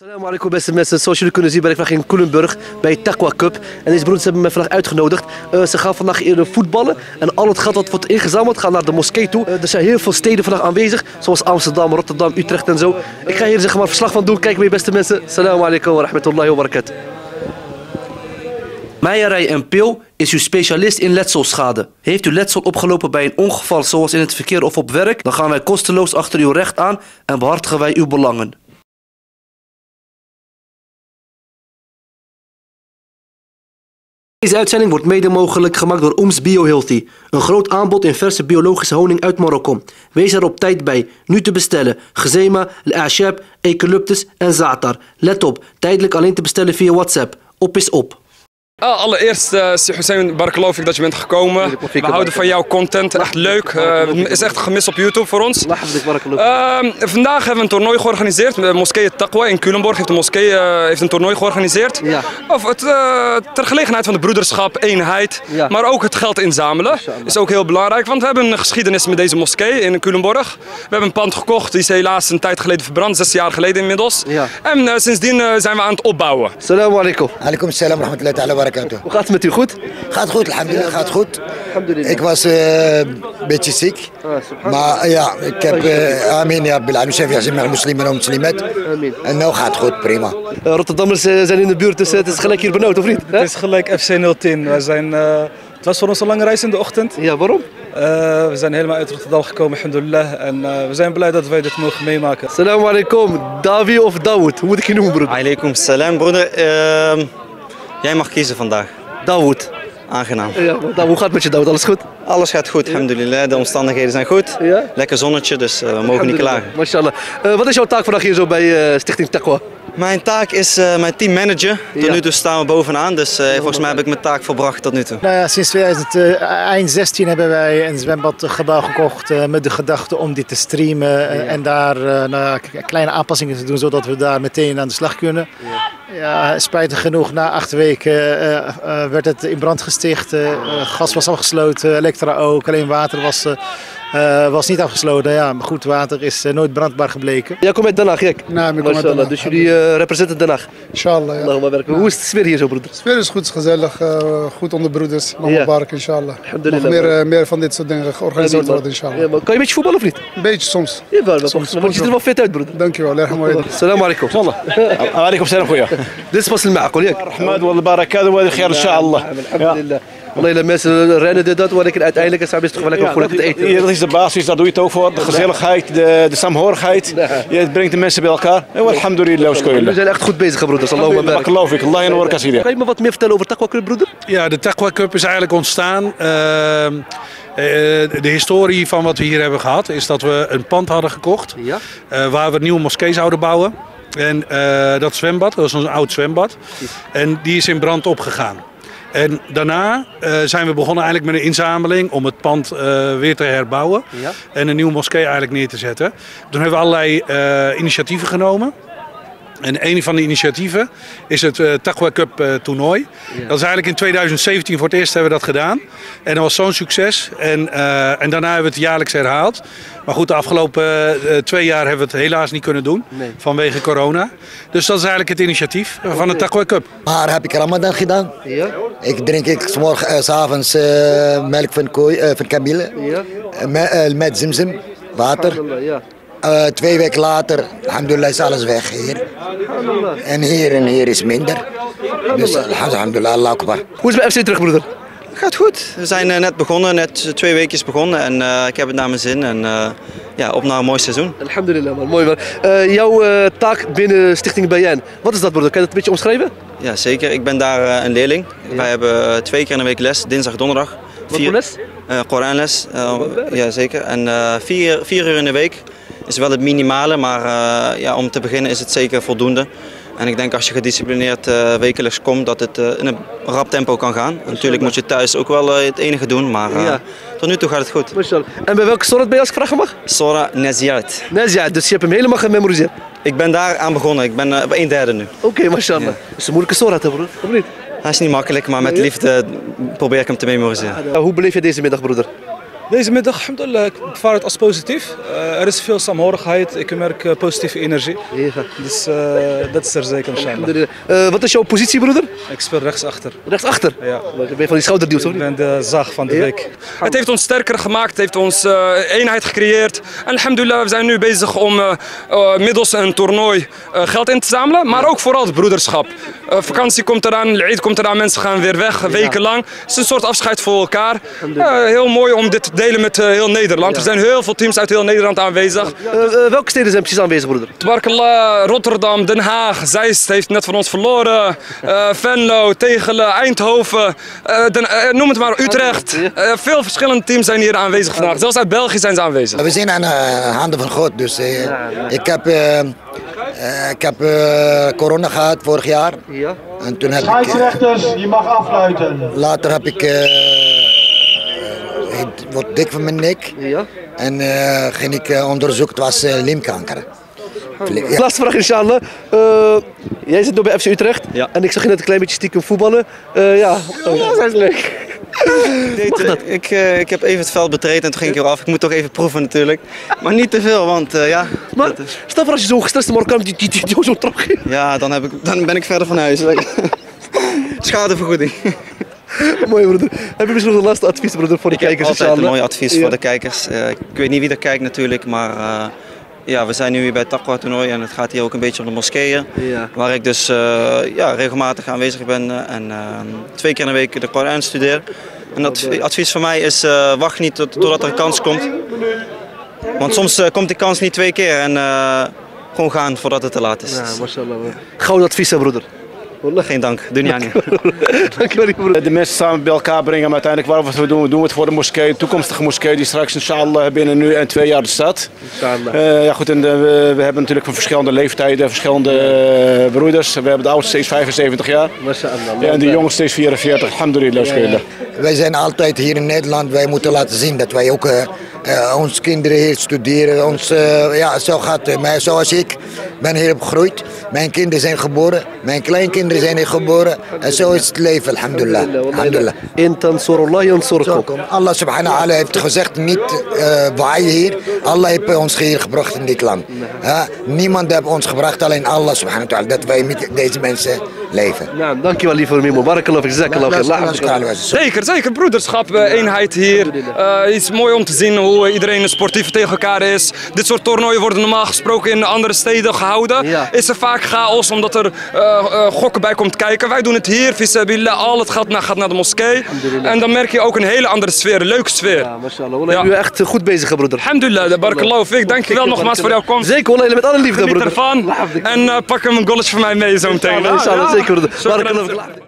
Assalamu alaikum beste mensen. Zoals jullie kunnen zien ben ik vandaag in Culemburg bij Taqwa Cup. En deze broeders hebben me vandaag uitgenodigd. Eh, ze gaan vandaag eerder voetballen. En al het geld wat wordt ingezameld gaat naar de moskee toe. Eh, er zijn heel veel steden vandaag aanwezig. Zoals Amsterdam, Rotterdam, Utrecht en zo. Ik ga hier zeg maar verslag van doen. Kijk mee beste mensen. Assalamu alaikum wa rahmatullahi wa barakatuh. Meijerij en Pil is uw specialist in letselschade. Heeft u letsel opgelopen bij een ongeval zoals in het verkeer of op werk? Dan gaan wij kosteloos achter uw recht aan en behartigen wij uw belangen. Deze uitzending wordt mede mogelijk gemaakt door Ooms BioHealthy. Een groot aanbod in verse biologische honing uit Marokko. Wees er op tijd bij. Nu te bestellen. Gezema, al-ashab, eucalyptus en zaatar. Let op, tijdelijk alleen te bestellen via WhatsApp. Op is op. Ah, allereerst, uh, Hussein, fik dat je bent gekomen. We houden van jouw content, echt leuk. Uh, is echt gemist op YouTube voor ons. Uh, vandaag hebben we een toernooi georganiseerd. De moskee Taqwa in Culemborg heeft de moskee uh, heeft een toernooi georganiseerd. Ja. Of het, ter gelegenheid van de broederschap, eenheid, ja. maar ook het geld inzamelen. Is ook heel belangrijk, want we hebben een geschiedenis met deze moskee in Culemborg. We hebben een pand gekocht, die is helaas een tijd geleden verbrand, zes jaar geleden inmiddels. Ja. En sindsdien zijn we aan het opbouwen. Assalamu alaikum. Alaikum salam wa rahmatullahi hoe gaat het met u goed? Gaat goed, alhamdulillah, gaat goed. Ik was uh, een beetje ziek. Ah, maar ja, ik heb, uh, amin ja, bilaal, chef, ja, moslim en moslimet. En nu gaat het goed, prima. Uh, Rotterdammers zijn in de buurt, dus het is gelijk hier benauwd, of niet? Het is gelijk FC 010. We zijn, het was voor ons een lange reis in de ochtend. Ja, waarom? we zijn helemaal uit Rotterdam gekomen, alhamdulillah. En we zijn blij dat wij dit mogen meemaken. Salam alaikum, Davi of Dawood? Hoe moet ik je noemen, broeder? Alaikum salam, broeder. Ehm, Jij mag kiezen vandaag. Dawood. Aangenaam. Ja, hoe gaat met je Dawood? Alles goed? Alles gaat goed, alhamdulillah. De omstandigheden zijn goed. Ja? Lekker zonnetje, dus uh, we mogen niet klagen. Mashallah. Uh, wat is jouw taak vandaag hier zo bij uh, Stichting Taqwa? Mijn taak is uh, mijn teammanager. Tot ja. nu toe staan we bovenaan, dus uh, volgens mij heb ik mijn taak volbracht tot nu toe. Nou ja, sinds 2016 hebben wij een zwembadgebouw gekocht uh, met de gedachte om dit te streamen ja. en daar nou, kleine aanpassingen te doen, zodat we daar meteen aan de slag kunnen. Ja. Ja, spijtig genoeg, na acht weken uh, uh, werd het in brand gesticht. Uh, gas was afgesloten, elektra ook, alleen water was, was niet afgesloten. Ja, maar goed, water is nooit brandbaar gebleken. Jij komt uit Den Haag, gek? Nee, ik kom uit Den Haag. Dus jullie representeren Den Haag? Inshallah, ja. Hoe is de sfeer hier zo, broeder? De sfeer is goed, gezellig, goed onder broeders. Nog ja. barak, inshallah. Nog meer, meer van dit soort dingen georganiseerd worden, inshallah. Ja, kan je een beetje voetballen of niet? Een beetje soms. Jawel, soms. je ziet er wel fit uit, broeder. Dankjewel, Salam alaikum. Alaikum salam, goeie. Dit is pas een معقول ياك الرحمن والبركات والخير ان شاء الله الحمد لله Alleen de mensen rennen dit, dat, wat ik uiteindelijk is, is toch wel lekker goed te eten. Dat is de basis, Dat doe je het ook voor. De gezelligheid, de, de saamhorigheid. Het brengt de mensen bij elkaar. En alhamdulillah, We zijn echt goed bezig, broeders. Dat geloof ik. Allah en orkasidia. Kan je me wat meer vertellen over Taqwa Cup, broeder? Ja, de Taqwa Cup is eigenlijk ontstaan... Ehm, eh, de historie van wat we hier hebben gehad is dat we een pand hadden gekocht ja? Eh, waar we nieuwe moskee zouden bouwen. En eh, dat zwembad, dat was een oud zwembad. En die is in brand opgegaan. En daarna uh, zijn we begonnen eigenlijk met een inzameling om het pand uh, weer te herbouwen. Ja. En een nieuwe moskee eigenlijk neer te zetten. Toen hebben we allerlei initiatieven genomen. En een van de initiatieven is het uh, Taqwa Cup uh, toernooi. Ja. Dat is eigenlijk in 2017 voor het eerst hebben we dat gedaan. En dat was zo'n succes. En, uh, en daarna hebben we het jaarlijks herhaald. Maar goed, de afgelopen twee jaar hebben we het helaas niet kunnen doen. Nee. Vanwege corona. Dus dat is eigenlijk het initiatief van de Taqwa Cup. Maar heb ik Ramadan gedaan. Ja. Ik drink ik s avonds melk van, kooi, van kamille. Ja. met, met zimzim, water. Ja. Uh, twee weken later, alhamdulillah, is alles weg hier. En hier en hier is minder. Dus alhamdulillah, Allah akbar. Hoe is het bij FC terug, broeder? Gaat goed. We zijn uh, net begonnen, net twee weken begonnen en uh, ik heb het naar mijn zin. En ja, op naar een mooi seizoen. Alhamdulillah, man. mooi man. jouw taak binnen Stichting Bayan, wat is dat broeder? Kan je dat een beetje omschrijven? Ja, zeker. Ik ben daar een leerling. Ja. Wij hebben twee keer in de week les, dinsdag, donderdag. Wat voor les? Koranles, ja zeker. En vier, vier uur in de week is wel het minimale, maar uh, ja, om te beginnen is het zeker voldoende. En ik denk als je gedisciplineerd uh, wekelijks komt dat het uh, in een rap tempo kan gaan. Natuurlijk moet je thuis ook wel het enige doen, maar ja. tot nu toe gaat het goed. En bij welke soort ben je als ik vragen mag? Sora Neziat. Neziat, dus je hebt hem helemaal gememoriseerd? Ik ben daar aan begonnen, ik ben op een derde nu. Oké, okay, mashallah. Ja. Dat is een moeilijke Sora te broer, of niet? Hij is niet makkelijk, maar met liefde probeer ik hem te memoriseren. hoe beleef je deze middag broeder? Deze middag, alhamdulillah, ik ervaar het als positief. Uh, er is veel saamhorigheid, ik merk uh, positieve energie. Ja. Dus uh, dat is er zeker, inshallah. wat is jouw positie, broeder? Ik speel rechtsachter. Rechtsachter? Ja. Ben je van die niet? Ik ben de zaag van de ja. week. Het heeft ons sterker gemaakt, het heeft ons eenheid gecreëerd. En alhamdulillah, we zijn nu bezig om middels een toernooi geld in te zamelen. Maar ook vooral het broederschap. vakantie komt eraan, Eid komt eraan, mensen gaan weer weg, wekenlang. Het is een soort afscheid voor elkaar. heel mooi om dit delen met uh, heel Nederland. Er zijn heel veel teams uit heel Nederland aanwezig. Uh, uh, welke steden zijn precies aanwezig, broeder? Tbarkallah, Rotterdam, Den Haag, Zeist heeft net van ons verloren. Venlo, Tegelen, Eindhoven, Den, noem het maar, Utrecht. veel verschillende teams zijn hier aanwezig vandaag. Zelfs uit België zijn ze aanwezig. We zijn aan de handen van God, dus ik heb... ik heb corona gehad vorig jaar. Ja. En toen heb Scheidsrechters, je mag afluiten. Later heb ik ik word dik van mijn nek. Ja. En uh, ging ik uh, onderzoek, het was uh, liemkanker. Ja. Laatste vraag, inshallah. jij zit nu bij FC Utrecht. Ja. En ik zag je net een klein beetje stiekem voetballen. ja, oh, dat is leuk. Deed, ik, uh, ik heb even het veld betreden en toen ging ik eraf. Ik moet toch even proeven natuurlijk. Maar niet te veel, want uh, ja. Maar stel voor als je zo gestrest morgen kan, die, die, die, die zo terug. Ja, dan, heb ik, dan ben ik verder van huis. Schadevergoeding. Mooi broeder. Heb je misschien nog een laatste advies broeder voor de ik kijkers? Heb altijd een mooi advies voor de kijkers. Uh, ik weet niet wie er kijkt natuurlijk, maar uh, ja, we zijn nu hier bij het Taqwa toernooi en het gaat hier ook een beetje om de moskeeën. Ja. Waar ik dus uh, ja, regelmatig aanwezig ben en twee keer in de week de Koran studeer. En dat advies van mij is wacht niet tot, totdat er een kans komt. Want soms komt die kans niet twee keer en gewoon gaan voordat het te laat is. Ja, mashallah. Gouden advies broeder. Geen dank, Dunia niet. Dankjewel. De mensen samen bij elkaar brengen, maar uiteindelijk waarom we doen, we doen het voor de moskee, de toekomstige moskee die straks inshallah binnen nu en twee jaar bestaat. Uh, ja goed, en de, we, we, hebben natuurlijk van verschillende leeftijden, verschillende uh, broeders. We hebben de oudste steeds 75 jaar ja, en de jongste steeds 44. Alhamdulillah. Ja. Wij zijn altijd hier in Nederland, wij moeten laten zien dat wij ook uh, uh, onze kinderen hier studeren. Ons, uh, ja, zo gaat het. Maar zoals ik ben hier opgegroeid. Mijn kinderen zijn geboren. Mijn kleinkinderen zijn hier geboren. En zo is het leven, alhamdulillah. alhamdulillah. In tansurullah yansurkum. Allah subhanahu wa ta'ala heeft gezegd, niet uh, hier. Allah heeft ons hier gebracht in dit land. Uh, niemand heeft ons gebracht, alleen Allah subhanahu wa ta'ala. Dat wij met deze mensen leven. Nou, dankjewel lieve Mimo. Barakallah, Zeker, zeker. Broederschap, eenheid hier. Uh, iets mooi om te zien hoe iedereen sportief tegen elkaar is. Dit soort toernooien worden normaal gesproken in andere steden gehouden. Is er vaak chaos omdat er uh, uh, gokken bij komt kijken. Wij doen het hier, vissabillah, al het geld gaat naar de moskee. En dan merk je ook een hele andere sfeer, een leuke sfeer. Ja, mashallah. Ja. U echt goed bezig, broeder. Alhamdulillah, barakallahu fik. Dankjewel nogmaals voor jouw komst. Zeker, wallah, met alle liefde, broeder. ervan. En pak hem een golletje van mij mee zo meteen. Inshallah, zeker, broeder.